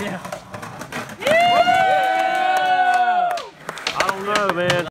Yeah. yeah. I don't know, man.